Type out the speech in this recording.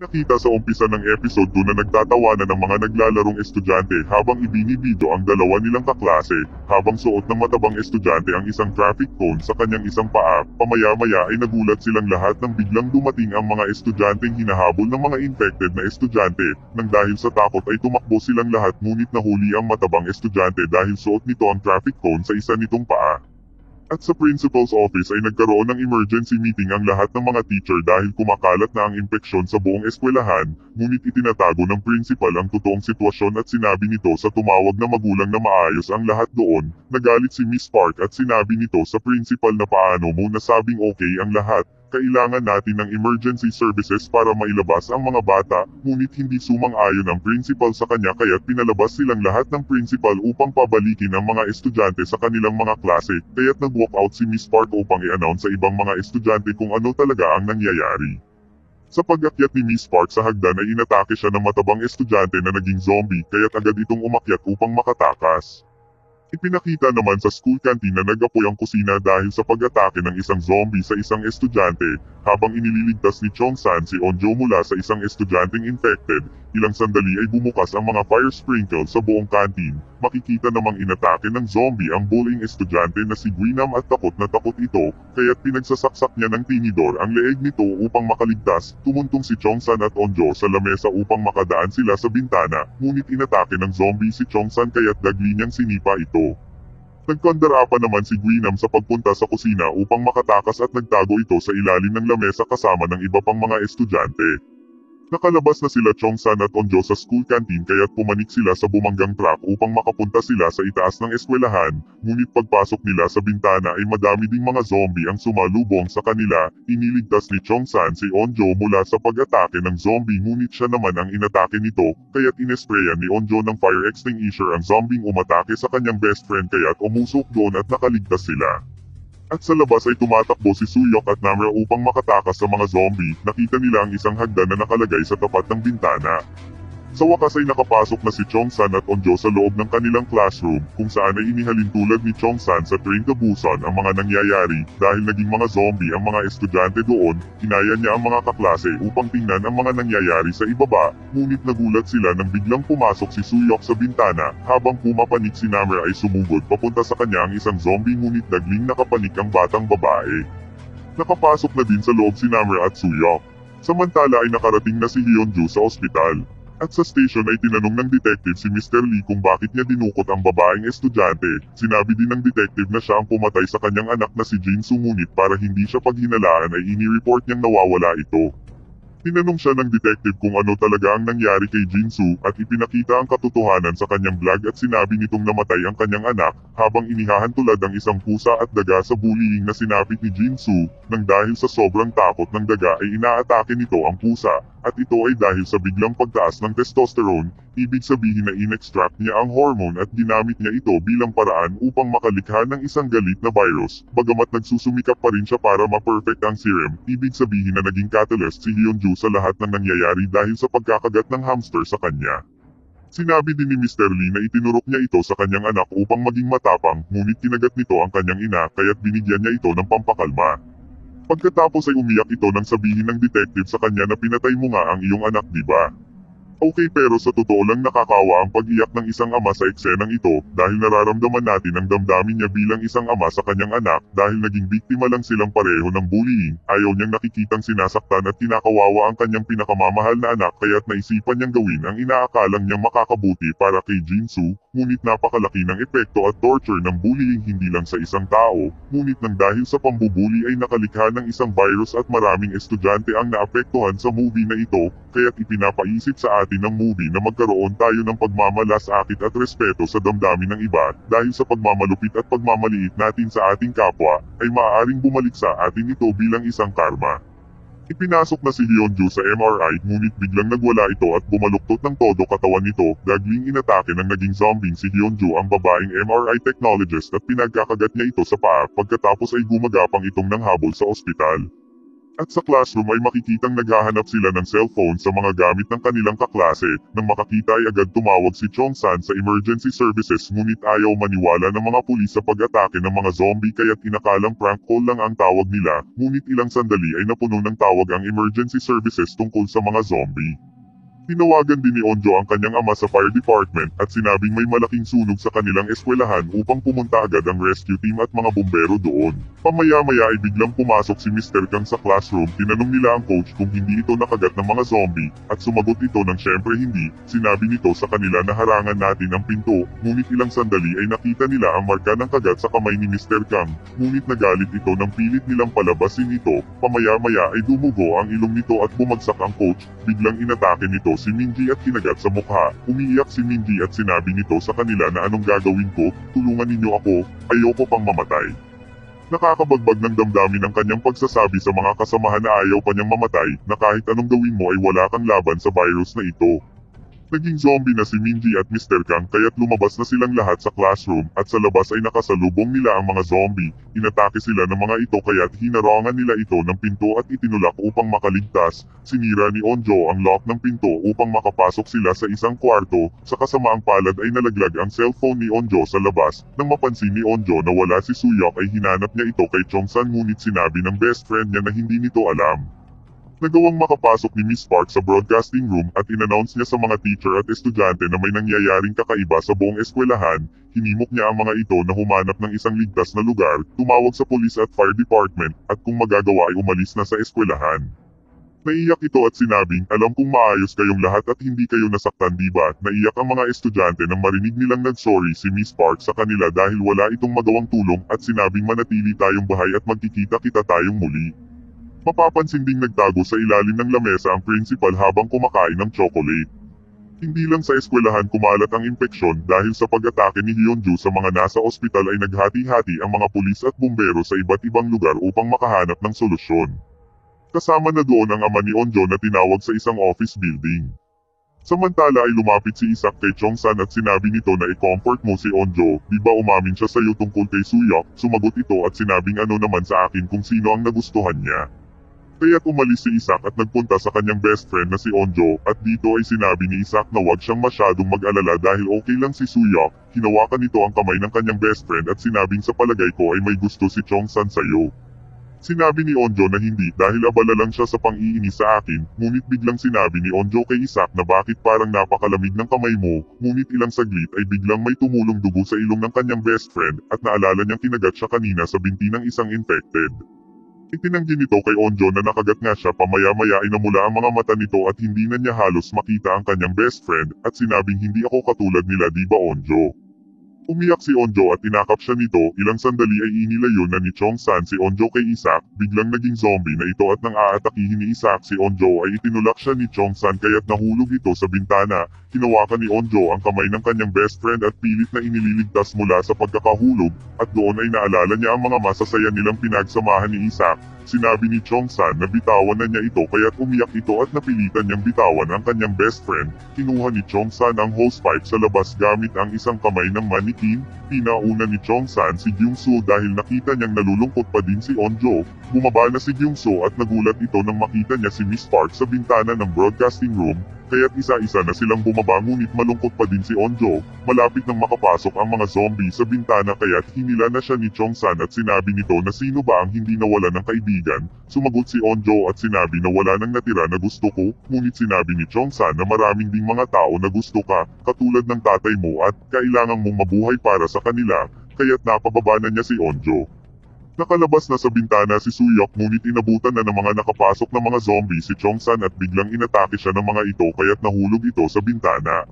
Nakita sa umpisa ng episode 2 na nagtatawanan ng mga naglalarong estudyante habang ibinibidyo ang dalawa nilang kaklase, habang suot ng matabang estudyante ang isang traffic cone sa kanyang isang paa, pamaya-maya ay nagulat silang lahat nang biglang dumating ang mga estudyanteng hinahabol ng mga infected na estudyante, nang dahil sa takot ay tumakbo silang lahat ngunit nahuli ang matabang estudyante dahil suot nito ang traffic cone sa isa nitong paa. At sa principal's office ay nagkaroon ng emergency meeting ang lahat ng mga teacher dahil kumakalat na ang impeksyon sa buong eskwelahan, ngunit itinatago ng principal ang totoong sitwasyon at sinabi nito sa tumawag na magulang na maayos ang lahat doon, nagalit si Miss Park at sinabi nito sa principal na paano mo nasabing okay ang lahat, kailangan natin ng emergency services para mailabas ang mga bata, ngunit hindi sumang-ayon ang principal sa kanya kaya't pinalabas silang lahat ng principal upang pabalikin ang mga estudyante sa kanilang mga klase, kaya't nag-walk out si Miss Park upang i-announce sa ibang mga estudyante kung ano talaga ang nangyayari. Sa pag-akyat ni Miss Park sa hagdan ay inatake siya ng matabang estudyante na naging zombie kaya't agad itong umakyat upang makatakas. Ipinakita naman sa school canteen na nag-apoy ang kusina dahil sa pag-atake ng isang zombie sa isang estudyante, habang inililigtas ni Chong San si Onjo mula sa isang estudyanteng infected, ilang sandali ay bumukas ang mga fire sprinkle sa buong canteen. Makikita namang inatake ng zombie ang bullying estudyante na si Guinam at takot na takot ito, kaya't pinagsasaksak niya ng tinidor ang leeg nito upang makaligtas, tumuntong si Chong San at Onjo sa lamesa upang makadaan sila sa bintana, ngunit inatake ng zombie si Chong San kaya't dagli niyang sinipa ito. Nagkondara pa naman si Guinam sa pagpunta sa kusina upang makatakas at nagtago ito sa ilalim ng lamesa kasama ng iba pang mga estudyante. Nakalabas na sila Chong San at Onjo sa school canteen kaya't pumanik sila sa bumanggang truck upang makapunta sila sa itaas ng eskwelahan, ngunit pagpasok nila sa bintana ay madami ding mga zombie ang sumalubong sa kanila, iniligtas ni Chong San si Onjo mula sa pag-atake ng zombie ngunit siya naman ang inatake nito, kaya't inesprayan ni Onjo ng fire extinguisher ang zombie umatake sa kanyang best friend kaya't umusok doon at nakaligtas sila. At sa labas ay tumatakbo si Suyok at Namra upang makatakas sa mga zombie, nakita nila ang isang hagdan na nakalagay sa tapat ng bintana. Sa wakas ay nakapasok na si Chong San at Onjo sa loob ng kanilang classroom, kung saan ay inihalin tulad ni Chong San sa train kabusan ang mga nangyayari, dahil naging mga zombie ang mga estudyante doon, kinaya niya ang mga kaklase upang tingnan ang mga nangyayari sa ibaba, ngunit nagulat sila nang biglang pumasok si Suyok sa bintana, habang pumapanik si Namra ay sumugod papunta sa kanya ang isang zombie ngunit dagling nakapanik ang batang babae. Nakapasok na din sa loob si Namra at Suyok. Samantala ay nakarating na si Hyunju sa ospital. At sa station ay tinanong ng detective si Mr. Lee kung bakit niya dinukot ang babaeng estudyante. Sinabi din ng detective na siya ang pumatay sa kanyang anak na si Jin Soo ngunit para hindi siya paghinalaan ay ini-report niyang nawawala ito. Tinanong siya ng detective kung ano talaga ang nangyari kay Jinsu at ipinakita ang katotohanan sa kanyang vlog at sinabi nitong namatay ang kanyang anak habang inihahantulad ang isang pusa at daga sa bullying na sinapit ni Jinsu nang dahil sa sobrang takot ng daga ay inaatake nito ang pusa at ito ay dahil sa biglang pagtaas ng testosterone, ibig sabihin na in-extract niya ang hormone at ginamit niya ito bilang paraan upang makalikha ng isang galit na virus, bagamat nagsusumikap pa rin siya para ma-perfect ang serum, ibig sabihin na naging catalyst si Hyunju sa lahat ng nangyayari dahil sa pagkakagat ng hamster sa kanya. Sinabi din ni Mr. Lee na itinurok niya ito sa kanyang anak upang maging matapang, ngunit kinagat nito ang kanyang ina kaya't binigyan niya ito ng pampakalma. Pagkatapos ay umiyak ito nang sabihin ng detective sa kanya na pinatay mo nga ang iyong anak di ba? Okay pero sa totoo lang nakakawa ang pag-iyak ng isang ama sa eksenang ito dahil nararamdaman natin ang damdamin niya bilang isang ama sa kanyang anak dahil naging biktima lang silang pareho ng bullying, ayaw niyang nakikitang sinasaktan at kinakawawa ang kanyang pinakamamahal na anak kaya't naisipan niyang gawin ang inaakalang niyang makakabuti para kay Jinsu, ngunit napakalaki ng epekto at torture ng bullying hindi lang sa isang tao, ngunit nang dahil sa pambubuli ay nakalikha ng isang virus at maraming estudyante ang naapektuhan sa movie na ito, kaya't ipinapaisip sa atin ng movie na magkaroon tayo ng pagmamalasakit at respeto sa damdamin ng iba dahil sa pagmamalupit at pagmamaliit natin sa ating kapwa ay maaaring bumalik sa atin ito bilang isang karma. Ipinasok na si Hyunju sa MRI ngunit biglang nagwala ito at bumaluktot ng todo katawan nito, dagling inatake ng naging zombie si Hyunju ang babaeng MRI technologist at pinagkakagat niya ito sa paa pagkatapos ay gumagapang itong nanghabol sa ospital. At sa classroom ay makikitang naghahanap sila ng cellphone sa mga gamit ng kanilang kaklase. Nang makakita ay agad tumawag si Chong-san sa emergency services ngunit ayaw maniwala ng mga pulis sa pag-atake ng mga zombie kaya't inakalang prank call lang ang tawag nila. Ngunit ilang sandali ay napuno ng tawag ang emergency services tungkol sa mga zombie. Tinawagan din ni Onjo ang kanyang ama sa fire department at sinabing may malaking sunog sa kanilang eskwelahan upang pumunta agad ang rescue team at mga bumbero doon. Pamaya-maya ay biglang pumasok si Mr. Kang sa classroom, tinanong nila ang coach kung hindi ito nakagat ng mga zombie, at sumagot ito ng syempre hindi, sinabi nito sa kanila na harangan natin ang pinto, ngunit ilang sandali ay nakita nila ang marka ng kagat sa kamay ni Mr. Kang, ngunit nagalit ito nang pilit nilang palabasin ito, pamaya-maya ay dumugo ang ilong nito at bumagsak ang coach, biglang inatake nito si Minji at kinagat sa mukha. Umiiyak si Minji at sinabi nito sa kanila na anong gagawin ko, tulungan ninyo ako, ayoko pang mamatay. Nakakabagbag ng damdamin ang kanyang pagsasabi sa mga kasamahan na ayaw pa niyang mamatay, na kahit anong gawin mo ay wala kang laban sa virus na ito. Naging zombie na si Minji at Mr. Kang kaya't lumabas na silang lahat sa classroom at sa labas ay nakasalubong nila ang mga zombie. Inatake sila ng mga ito kaya't hinarangan nila ito ng pinto at itinulak upang makaligtas. Sinira ni Onjo ang lock ng pinto upang makapasok sila sa isang kwarto. Sa kasamaang palad ay nalaglag ang cellphone ni Onjo sa labas. Nang mapansin ni Onjo na wala si Suyok ay hinanap niya ito kay Chongsan ngunit sinabi ng best friend niya na hindi nito alam. Nagawang makapasok ni Miss Park sa broadcasting room at inannounce niya sa mga teacher at estudyante na may nangyayaring kakaiba sa buong eskwelahan, hinimok niya ang mga ito na humanap ng isang ligtas na lugar, tumawag sa police at fire department, at kung magagawa ay umalis na sa eskwelahan. Naiyak ito at sinabing, alam kong maayos kayong lahat at hindi kayo nasaktan diba? Naiyak ang mga estudyante nang marinig nilang nag-sorry si Miss Park sa kanila dahil wala itong magawang tulong at sinabing manatili tayong bahay at magkikita-kita tayong muli. Mapapansin ding nagtago sa ilalim ng lamesa ang principal habang kumakain ng chocolate. Hindi lang sa eskwelahan kumalat ang impeksyon dahil sa pag-atake ni Hyunju sa mga nasa ospital ay naghati-hati ang mga pulis at bumbero sa iba't ibang lugar upang makahanap ng solusyon. Kasama na doon ang ama ni Onjo na tinawag sa isang office building. Samantala ay lumapit si Isak kay Chongsan at sinabi nito na i-comfort mo si Onjo, di ba umamin siya sa'yo tungkol kay Suyok, sumagot ito at sinabing ano naman sa akin kung sino ang nagustuhan niya. Kaya't umalis si Isak at nagpunta sa kanyang best friend na si Onjo at dito ay sinabi ni Isak na wag siyang masyadong mag-alala dahil okay lang si Suyok, hinawakan nito ang kamay ng kanyang best friend at sinabing sa palagay ko ay may gusto si Chongsan sa'yo. Sinabi ni Onjo na hindi dahil abala lang siya sa pang-iinis sa akin, ngunit biglang sinabi ni Onjo kay Isak na bakit parang napakalamig ng kamay mo, ngunit ilang saglit ay biglang may tumulong dugo sa ilong ng kanyang best friend at naalala niyang kinagat siya kanina sa binti ng isang infected. Itinanggi nito kay Onjo na nakagat nga siya pamaya-maya ay namula ang mga mata nito at hindi na niya halos makita ang kanyang best friend at sinabing hindi ako katulad nila di ba Onjo. Umiyak si Onjo at tinakap siya nito, ilang sandali ay inilayo na ni Chong San si Onjo kay Isak, biglang naging zombie na ito at nang aatakihin ni Isak si Onjo ay itinulak siya ni Chong San kaya't nahulog ito sa bintana, hinawakan ni Onjo ang kamay ng kanyang best friend at pilit na inililigtas mula sa pagkakahulog, at doon ay naalala niya ang mga masasaya nilang pinagsamahan ni Isak, Sinabi ni Chong San na bitawan na niya ito kaya't umiyak ito at napilitan niyang bitawan ang kanyang best friend. Kinuha ni Chong San ang hosepipe sa labas gamit ang isang kamay ng manikin. Pinauna ni Chong San si Gyung-soo dahil nakita niyang nalulungkot pa din si Onjo. Bumaba na si Gyung-soo at nagulat ito nang makita niya si Miss Park sa bintana ng broadcasting room kaya't isa-isa na silang bumaba ngunit malungkot pa din si Onjo. Malapit nang makapasok ang mga zombie sa bintana kaya't hinila na siya ni Chongsan at sinabi nito na sino ba ang hindi nawala ng kaibigan. Sumagot si Onjo at sinabi na wala nang natira na gusto ko, ngunit sinabi ni Chongsan na maraming ding mga tao na gusto ka, katulad ng tatay mo at kailangan mong mabuhay para sa kanila, kaya't napababa na niya si Onjo. Nakalabas na sa bintana si Suyok ngunit inabutan na ng mga nakapasok na mga zombie si Chongsan at biglang inatake siya ng mga ito kaya't nahulog ito sa bintana.